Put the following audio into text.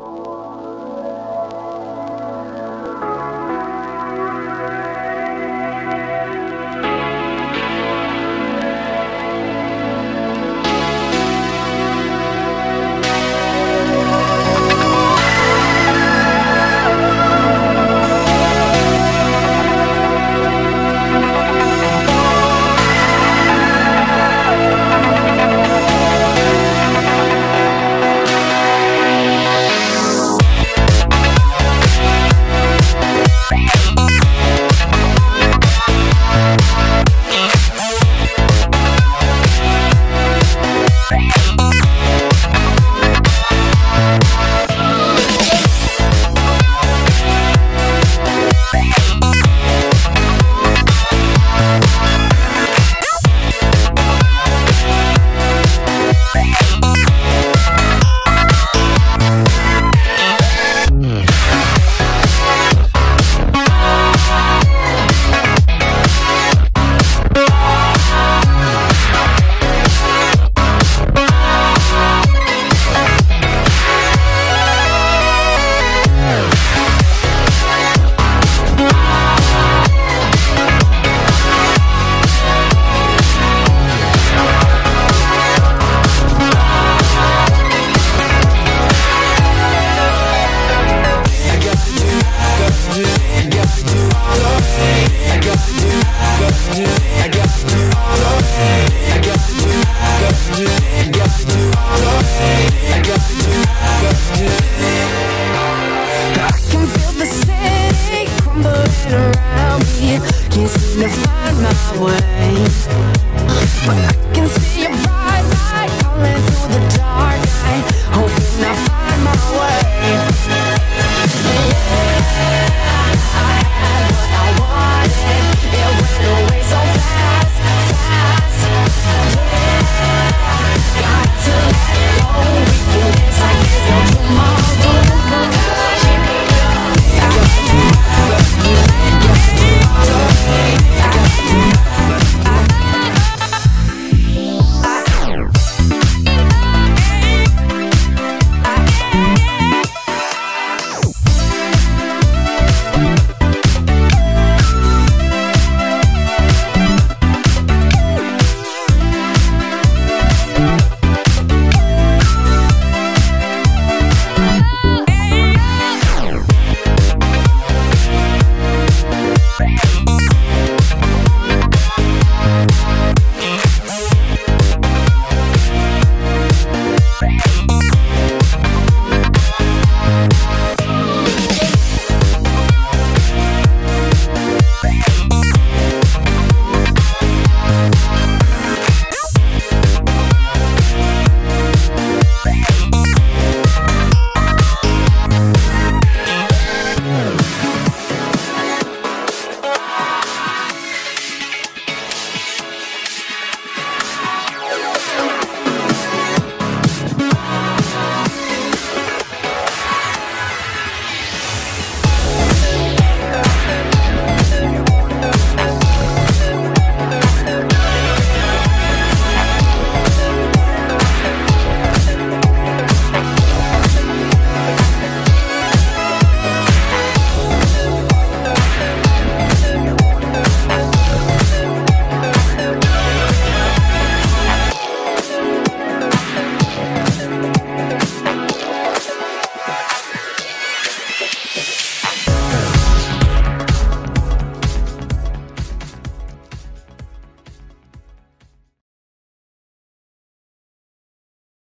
Bye. dancing around me Can't seem to find my way. But I